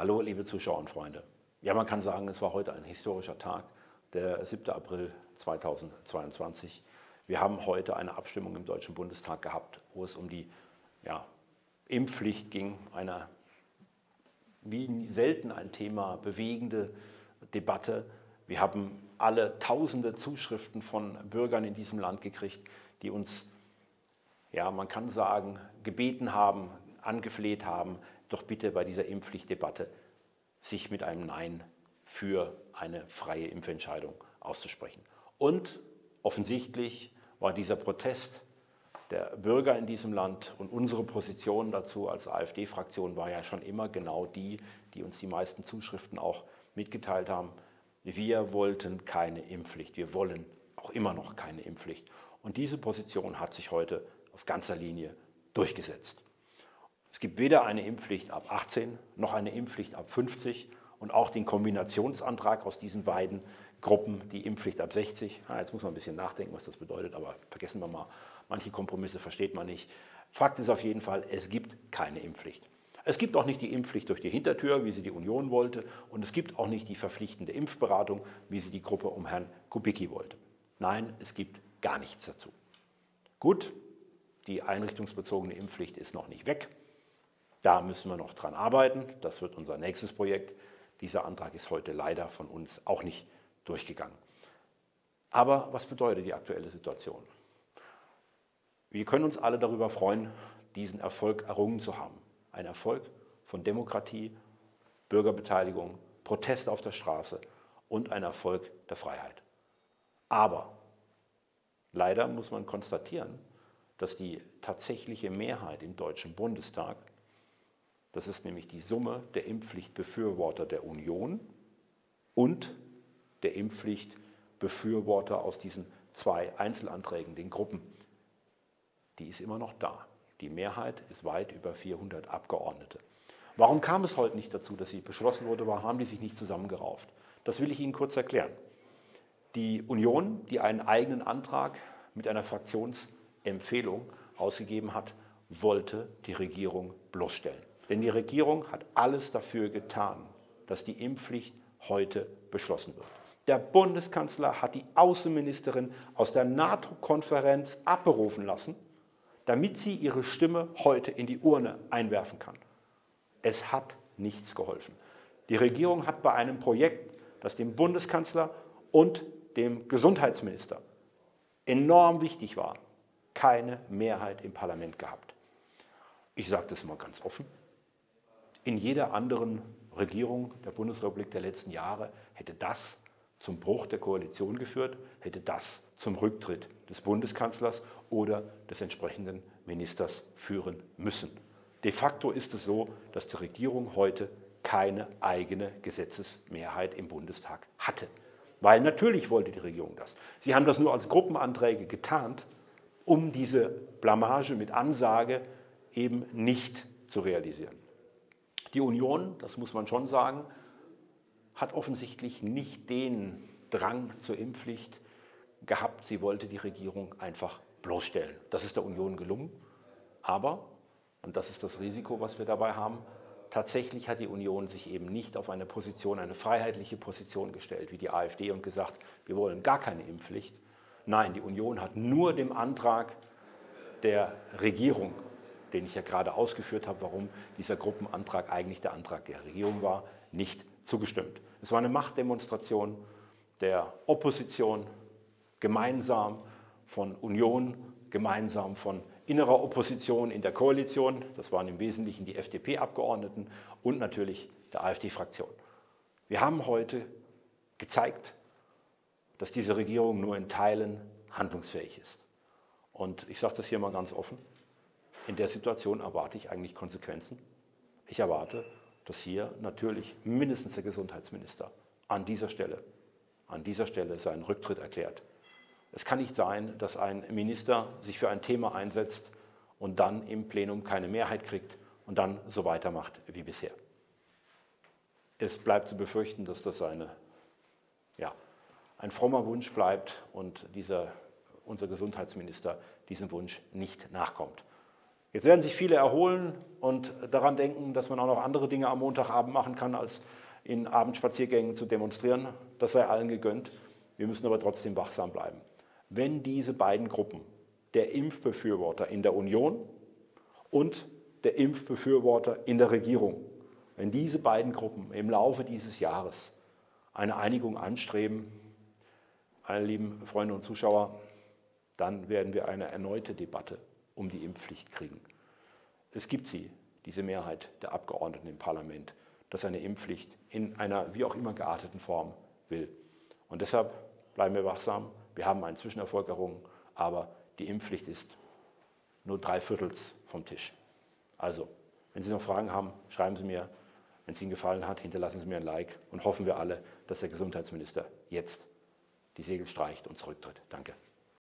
Hallo, liebe Zuschauer und Freunde. Ja, man kann sagen, es war heute ein historischer Tag, der 7. April 2022. Wir haben heute eine Abstimmung im Deutschen Bundestag gehabt, wo es um die ja, Impfpflicht ging, eine wie selten ein Thema bewegende Debatte. Wir haben alle tausende Zuschriften von Bürgern in diesem Land gekriegt, die uns, ja, man kann sagen, gebeten haben, angefleht haben, doch bitte bei dieser Impfpflichtdebatte sich mit einem Nein für eine freie Impfentscheidung auszusprechen. Und offensichtlich war dieser Protest der Bürger in diesem Land und unsere Position dazu als AfD-Fraktion war ja schon immer genau die, die uns die meisten Zuschriften auch mitgeteilt haben. Wir wollten keine Impfpflicht. Wir wollen auch immer noch keine Impfpflicht. Und diese Position hat sich heute auf ganzer Linie durchgesetzt. Es gibt weder eine Impfpflicht ab 18 noch eine Impfpflicht ab 50 und auch den Kombinationsantrag aus diesen beiden Gruppen, die Impfpflicht ab 60. Ah, jetzt muss man ein bisschen nachdenken, was das bedeutet, aber vergessen wir mal, manche Kompromisse versteht man nicht. Fakt ist auf jeden Fall, es gibt keine Impfpflicht. Es gibt auch nicht die Impfpflicht durch die Hintertür, wie sie die Union wollte, und es gibt auch nicht die verpflichtende Impfberatung, wie sie die Gruppe um Herrn Kubicki wollte. Nein, es gibt gar nichts dazu. Gut, die einrichtungsbezogene Impfpflicht ist noch nicht weg. Da müssen wir noch dran arbeiten. Das wird unser nächstes Projekt. Dieser Antrag ist heute leider von uns auch nicht durchgegangen. Aber was bedeutet die aktuelle Situation? Wir können uns alle darüber freuen, diesen Erfolg errungen zu haben. Ein Erfolg von Demokratie, Bürgerbeteiligung, Protest auf der Straße und ein Erfolg der Freiheit. Aber leider muss man konstatieren, dass die tatsächliche Mehrheit im Deutschen Bundestag das ist nämlich die Summe der Impfpflichtbefürworter der Union und der Impfpflichtbefürworter aus diesen zwei Einzelanträgen, den Gruppen. Die ist immer noch da. Die Mehrheit ist weit über 400 Abgeordnete. Warum kam es heute nicht dazu, dass sie beschlossen wurde? Warum haben die sich nicht zusammengerauft? Das will ich Ihnen kurz erklären. Die Union, die einen eigenen Antrag mit einer Fraktionsempfehlung ausgegeben hat, wollte die Regierung bloßstellen. Denn die Regierung hat alles dafür getan, dass die Impfpflicht heute beschlossen wird. Der Bundeskanzler hat die Außenministerin aus der NATO-Konferenz abberufen lassen, damit sie ihre Stimme heute in die Urne einwerfen kann. Es hat nichts geholfen. Die Regierung hat bei einem Projekt, das dem Bundeskanzler und dem Gesundheitsminister enorm wichtig war, keine Mehrheit im Parlament gehabt. Ich sage das mal ganz offen. In jeder anderen Regierung der Bundesrepublik der letzten Jahre hätte das zum Bruch der Koalition geführt, hätte das zum Rücktritt des Bundeskanzlers oder des entsprechenden Ministers führen müssen. De facto ist es so, dass die Regierung heute keine eigene Gesetzesmehrheit im Bundestag hatte. Weil natürlich wollte die Regierung das. Sie haben das nur als Gruppenanträge getarnt, um diese Blamage mit Ansage eben nicht zu realisieren. Die Union, das muss man schon sagen, hat offensichtlich nicht den Drang zur Impfpflicht gehabt. Sie wollte die Regierung einfach bloßstellen. Das ist der Union gelungen. Aber, und das ist das Risiko, was wir dabei haben, tatsächlich hat die Union sich eben nicht auf eine Position, eine freiheitliche Position gestellt, wie die AfD, und gesagt, wir wollen gar keine Impfpflicht. Nein, die Union hat nur dem Antrag der Regierung den ich ja gerade ausgeführt habe, warum dieser Gruppenantrag eigentlich der Antrag der Regierung war, nicht zugestimmt. Es war eine Machtdemonstration der Opposition, gemeinsam von Union, gemeinsam von innerer Opposition in der Koalition, das waren im Wesentlichen die FDP-Abgeordneten und natürlich der AfD-Fraktion. Wir haben heute gezeigt, dass diese Regierung nur in Teilen handlungsfähig ist. Und ich sage das hier mal ganz offen, in der Situation erwarte ich eigentlich Konsequenzen. Ich erwarte, dass hier natürlich mindestens der Gesundheitsminister an dieser Stelle, an dieser Stelle seinen Rücktritt erklärt. Es kann nicht sein, dass ein Minister sich für ein Thema einsetzt und dann im Plenum keine Mehrheit kriegt und dann so weitermacht wie bisher. Es bleibt zu befürchten, dass das eine, ja, ein frommer Wunsch bleibt und dieser, unser Gesundheitsminister diesem Wunsch nicht nachkommt. Jetzt werden sich viele erholen und daran denken, dass man auch noch andere Dinge am Montagabend machen kann, als in Abendspaziergängen zu demonstrieren. Das sei allen gegönnt. Wir müssen aber trotzdem wachsam bleiben. Wenn diese beiden Gruppen, der Impfbefürworter in der Union und der Impfbefürworter in der Regierung, wenn diese beiden Gruppen im Laufe dieses Jahres eine Einigung anstreben, meine lieben Freunde und Zuschauer, dann werden wir eine erneute Debatte um die Impfpflicht kriegen. Es gibt sie, diese Mehrheit der Abgeordneten im Parlament, dass eine Impfpflicht in einer wie auch immer gearteten Form will. Und deshalb bleiben wir wachsam. Wir haben einen Zwischenerfolg errungen, aber die Impfpflicht ist nur drei Viertels vom Tisch. Also, wenn Sie noch Fragen haben, schreiben Sie mir. Wenn es Ihnen gefallen hat, hinterlassen Sie mir ein Like und hoffen wir alle, dass der Gesundheitsminister jetzt die Segel streicht und zurücktritt. Danke.